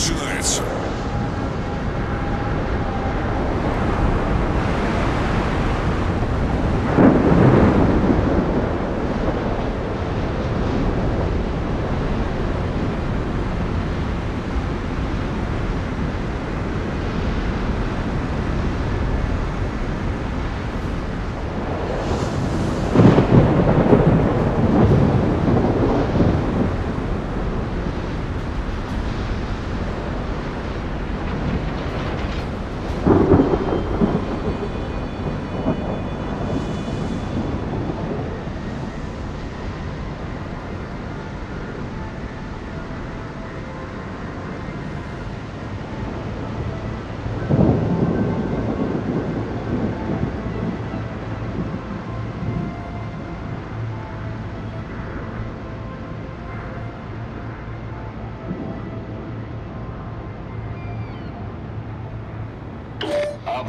начинается.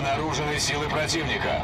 Обнаружены силы противника.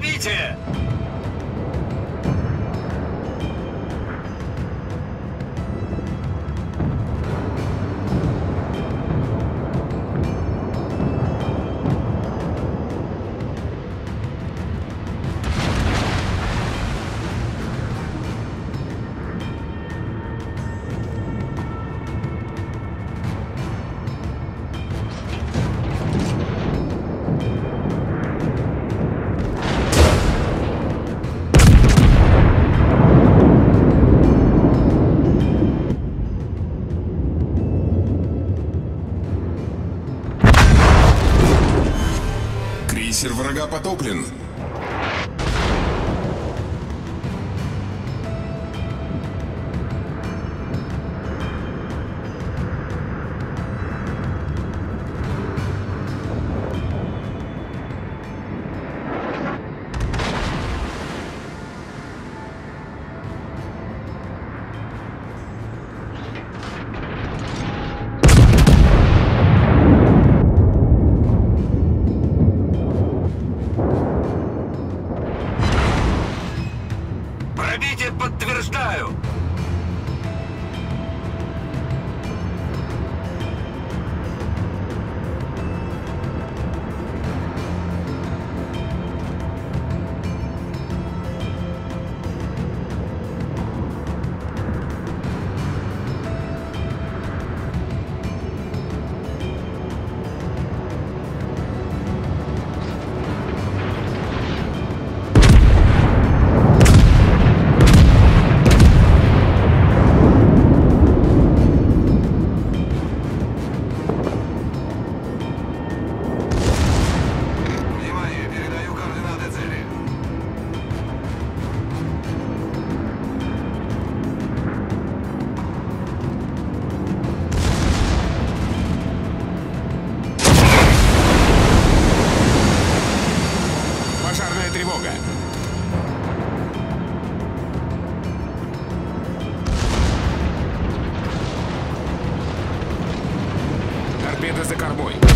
Пробитие! Топлин Пожарная тревога. Торпеда за кормой.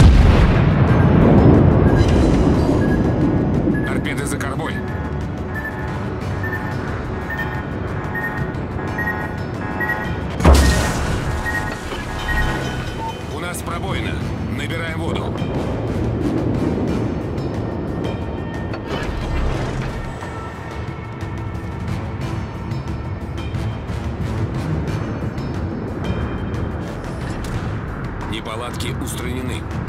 Неполадки устранены.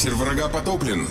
Крейсер врага потоплен.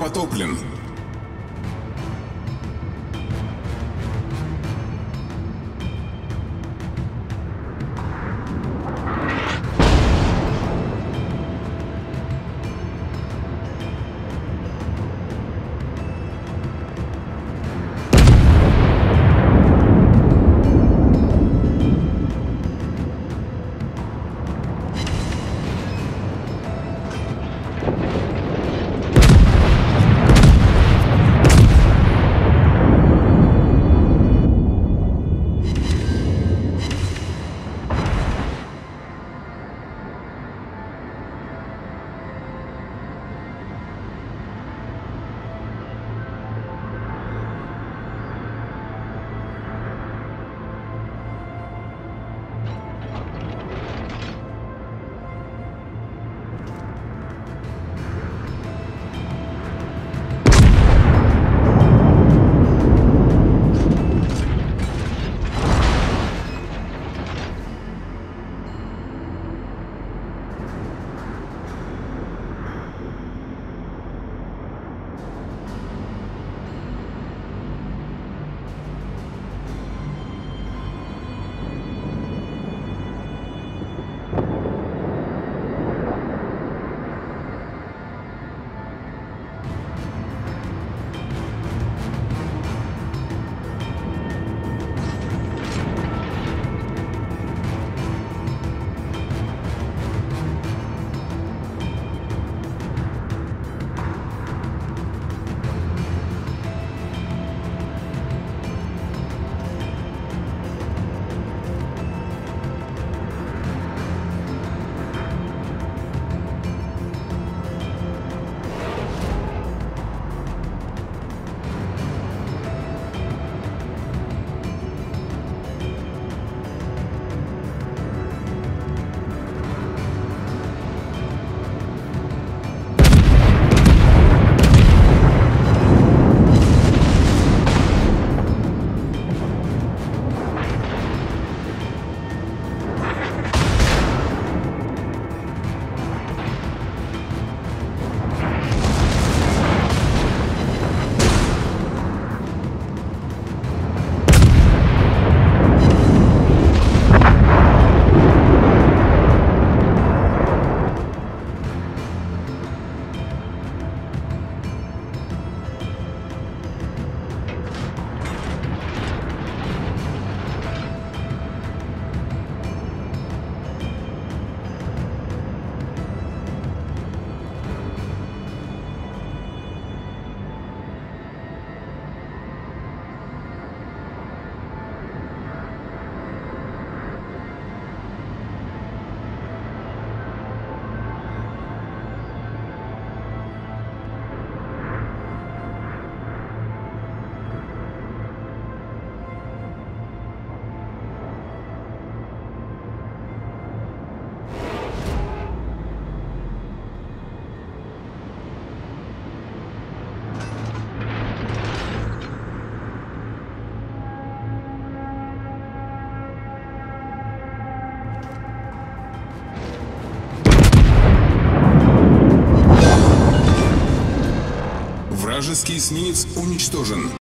Потоплен. Вражеский эсминец уничтожен.